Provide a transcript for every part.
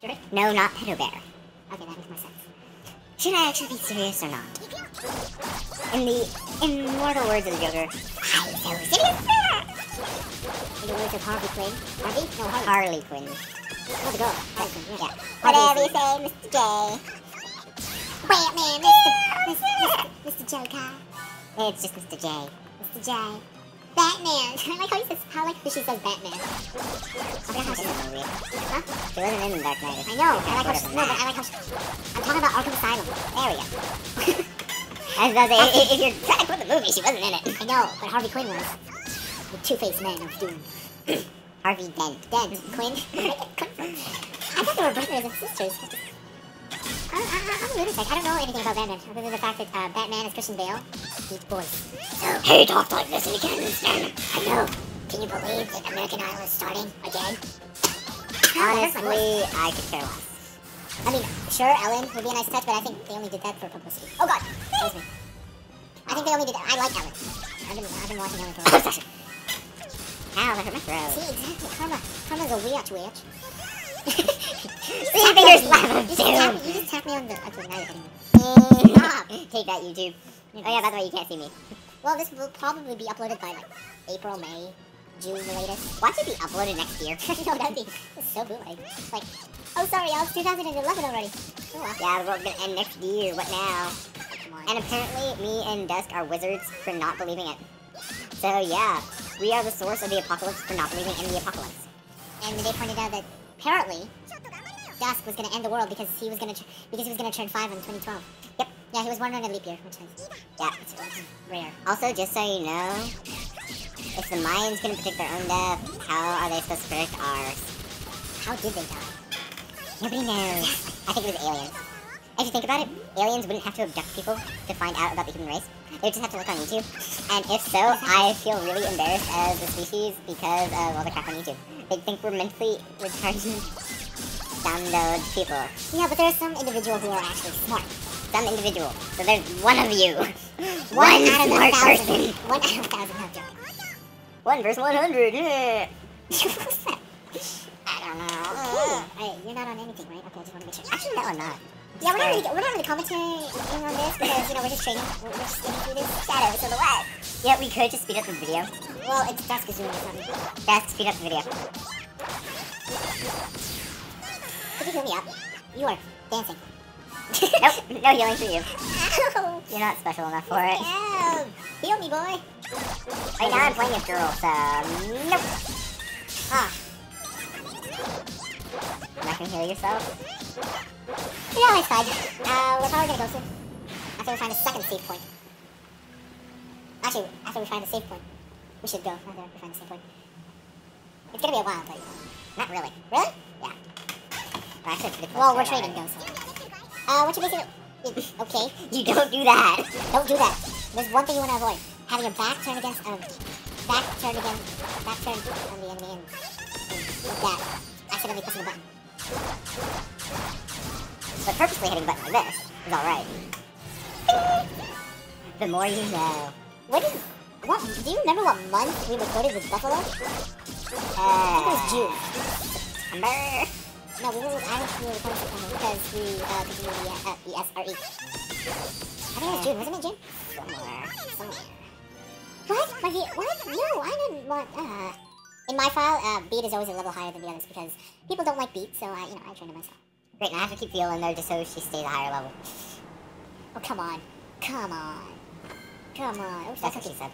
No, not Pedo Bear. Okay, that makes more sense. Should I actually be serious or not? In the immortal words of the Joker, I'm so serious. In the words of Harvey Quinn. Harvey? No, Harley. Harley Quinn. Oh, the girl. Harley Quinn, yeah. Whatever you say, Mr. J. Batman, Mr. Mr. Mr. Joker. It's just Mr. J. Mr. J. Batman. I like how he says, how like she says Batman. I forgot how she says it. Huh? She wasn't in the Dark Knight. I know. I like how she, no, but I like how she, I'm talking about Arkham Asylum. There we go. I was about to if, if you're trying to quote the movie, she wasn't in it. I know, but Harvey Quinn was. The two-faced man of doom. Harvey Dent. Dent. Quinn. I thought they were brothers and sisters. I, I'm a lunatic. I don't know anything about Batman, other than the fact that uh, Batman is Christian Bale. He's boys. So, he talked like this and he can't understand. I know. Can you believe that American Idol is starting again? Honestly, I could care less. I mean, sure, Ellen would be a nice touch, but I think they only did that for publicity. Oh god! Was me. I think they only did that. I like Ellen. I've been, I've been watching Ellen for a while. Ow, that hurt my throat. See, exactly. Karma. Karma's a witch witch. Three fingers slap of doom. You just tap me on the... Okay, now you're hitting me. Stop. Take that, YouTube. Oh yeah, by the way, you can't see me. Well, this will probably be uploaded by like April, May, June, the latest. Watch it be uploaded next year. no, that'd be so bootleg. Like, oh sorry, y'all, it's 2011 already. Oh, well. Yeah, we're gonna end next year. What now? And apparently, me and Dusk are wizards for not believing it. So yeah, we are the source of the apocalypse for not believing in the apocalypse. And they pointed out that apparently Dusk was gonna end the world because he was gonna because he was gonna turn five in 2012. Yep. Yeah, he was born on a leap year, which is yeah, it's rare. Also, just so you know, if the Mayans couldn't predict their own death, how are they supposed to predict ours? How did they die? Nobody knows. I think it was aliens. If you think about it, aliens wouldn't have to abduct people to find out about the human race. They would just have to look on YouTube. And if so, I feel really embarrassed as a species because of all the crap on YouTube. They think we're mentally retarded download people. Yeah, but there's some individuals who are actually smart. Some individual. So there's one of you. one, one out of a thousand. person. One out of a thousand. No joke. One versus 100. Yeah. I don't know. Uh, hey, you're not on anything, right? Okay, I just want to make sure. Actually, no, I'm not. Yeah, we're not, really, we're not really commentating on this because, you know, we're just training. We're, we're just getting through this shadow so the what? Yeah, we could just speed up the video. Well, it's Dusk is doing something. Dusk, speed up the video. You heal me up? You are dancing. nope, no healing for you. Ow. You're not special enough for it. Ow. Heal me, boy. Right now I'm playing a girl, so nope. Ah. You're not gonna heal yourself? Yeah, it's fine. Uh, we're probably gonna go soon. After we find a second save point. Actually, after we find a save point. We should go after we find a save point. It's gonna be a while, but not really. Really? Yeah. Well, actually, pretty close well we're trading, though, so. Uh, what you making? Okay. You don't do that. Don't do that. There's one thing you want to avoid. Having your back turned against, um, back turned against, back turned on the enemy and, and like that. Accidentally pressing a button. But purposely hitting a button like this is alright. the more you know. What is, what, do you remember what month we recorded with Buffalo? Uh, I think it was June. September? No, we were, I was, we were September because we, uh, continued the, uh, the SRE. I think it was June, wasn't it June? Somewhere. Somewhere. What? My what? No, I didn't want, uh... In my file, uh, beat is always a level higher than the others because people don't like beat, so I, you know, I trained it myself. Great, now I have to keep Viola in there just so she stays a higher level. Oh, come on. Come on. Come on. Oh, that's what she said.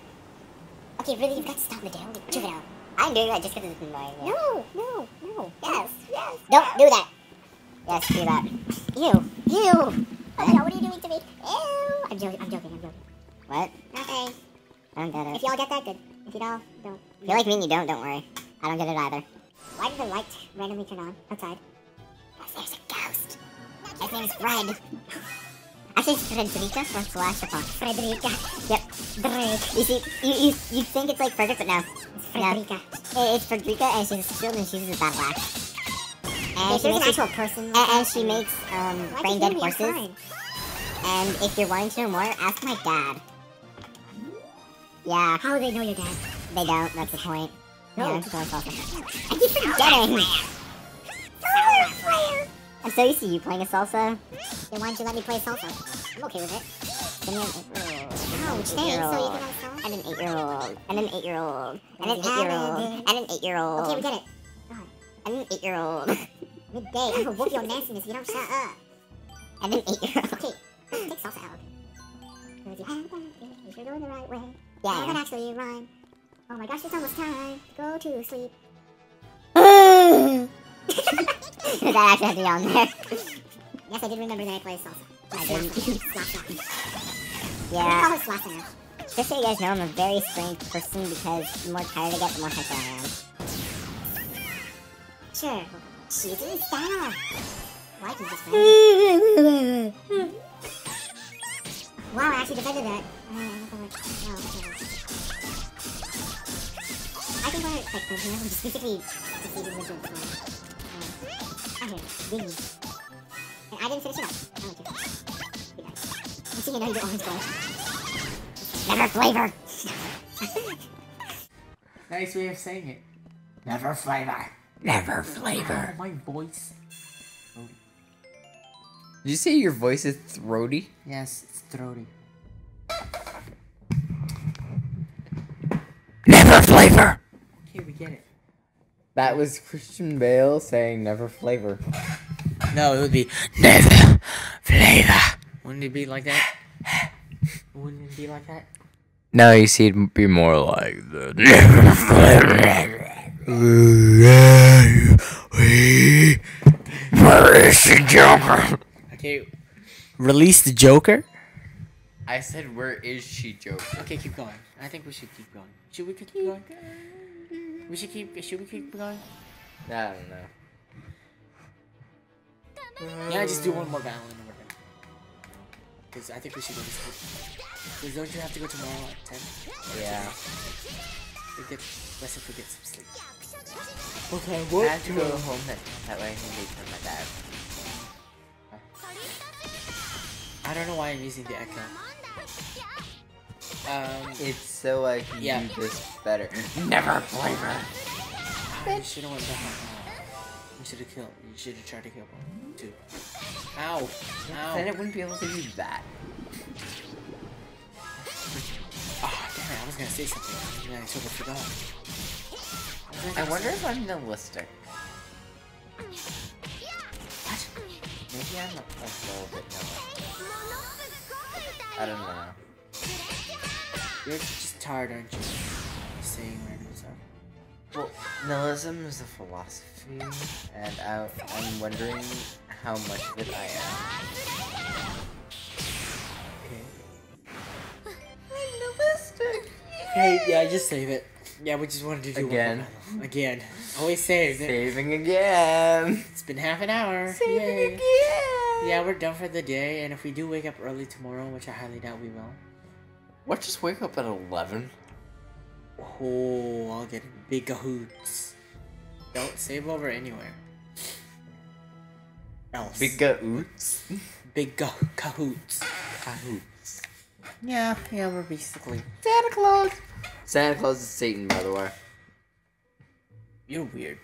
Okay, really, you've got to stop the day. Juvenile. I'm doing that just because it's annoying. Yeah. No, no, no. Yes, yes. Don't do that. Yes, do that. Ew, ew. Oh no, what are you doing to me? Ew. I'm joking, I'm joking, I'm joking. What? Nothing. I don't get it. If y'all get that, good. If you don't, don't. If you like me and you don't, don't worry. I don't get it either. Why did the light randomly turn on outside? Because there's a ghost. His name's Fred. Actually, it's Frederica from Flash Upon. Frederica. Yep. Drake. You see, you, you, you think it's like Frederick, but no. It's Frederica. No. Eh, eh, it's Frederica, eh, and she's a shield, and she's a battle axe. And she makes an actual person. And, and she makes um, brain dead horses. And if you're wanting to know more, ask my dad. Yeah. How do they know your dad? They don't. That's the point. No. Yeah, that's awesome. I keep forgetting. Solar flare. So used to you playing a salsa. Then why don't you let me play salsa? I'm okay with it. Then you're an eight-year-old. Ouch, so you think I'm? And an eight-year-old. And an eight-year-old. And an eight-year-old. And an eight-year-old. Okay, we get it. And an eight-year-old. Midday, I will whoop your nastiness if you don't shut up. And an eight-year-old. Okay, take salsa out. Cause you have if you're doing the right way. Yeah, would yeah. actually rhyme. Oh my gosh, it's almost time to go to sleep. that actually has to be on there. Yes, I did remember that I played salsa. I didn't. Salsa. Yeah. call her salsa now. Just so you guys know, I'm a very strange person because the more tired I get, the more hyper I am. Sure. She's in style. Why can you just Wow, I actually defended that. Uh, I don't know what- no, whatever. I think like hero just basically defeated Wizard for I hear it. Diggy. And I didn't finish it up. I don't care. Be nice. I'm seeing another orange glow. Never flavor. Nice way of saying it. Never flavor. Never Oh, flavor. my voice. Did you say your voice is throaty? Yes, it's throaty. Never flavor. Okay, we get it. That was Christian Bale saying never flavor. No, it would be. Never flavor. Wouldn't it be like that? Wouldn't it be like that? No, you see, it'd be more like the never flavor. Where is the Joker? Okay. Release the Joker? I said, where is she, Joker? Okay, keep going. I think we should keep going. Should we keep going? We should keep. Should we keep going? I don't know. Yeah, just do one more battle and we're done. Because I think we should go to sleep. Because don't you have to go tomorrow at 10? Yeah. We get, let's if we get some sleep. Okay, What? I have to go home that, that way I can wait for my dad. I don't know why I'm using the echo. Um, It's so I can Yeah. do this better. Never flavor. you should have went back. You should have killed. You should have tried to kill one too. Ow! Ow! Then it wouldn't be able to do that. Ah, damn it! I was gonna say something, and I totally forgot. I wonder if I'm nihilistic. What? Maybe I'm a, a little bit nihilistic. I don't know. You're just tired, aren't you? Saying random stuff. Well, nihilism is a philosophy, and I, I'm wondering how much of it I am. Okay. I'm nihilistic. Hey, yeah, just save it. Yeah, we just wanted to do one more Again. battle. Again. Always saved it. Saving again. It's been half an hour. Saving Yay. again. Yeah, we're done for the day, and if we do wake up early tomorrow, which I highly doubt we will, What? Just wake up at eleven? oh, I'll get big cahoots. Don't save over anywhere. Else. Big oots. big ca- cahoots. Cahoots. Yeah, yeah, we're basically. Santa Claus. Santa Claus is Satan, by the way. You're weird.